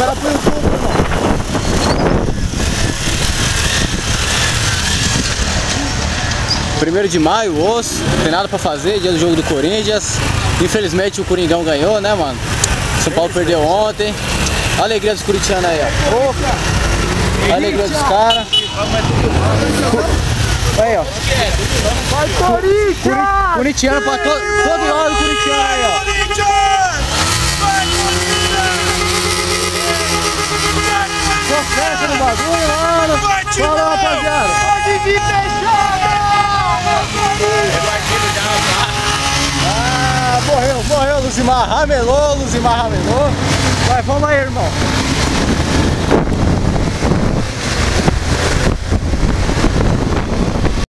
Irmão. Primeiro de maio, osso, não tem nada pra fazer, dia do jogo do Corinthians. Infelizmente o Coringão ganhou, né, mano? São Paulo perdeu ontem. A alegria dos curitianos aí, ó. A alegria dos caras. Aí, ó. Vai, Corinthians! Curitiano pra to todo lado Corinthians. Fala, rapaziada. Pode vir fechada! Ah, morreu, morreu, Luzimar ramelou, Luzimar ramelou. Vai, vamos aí, irmão.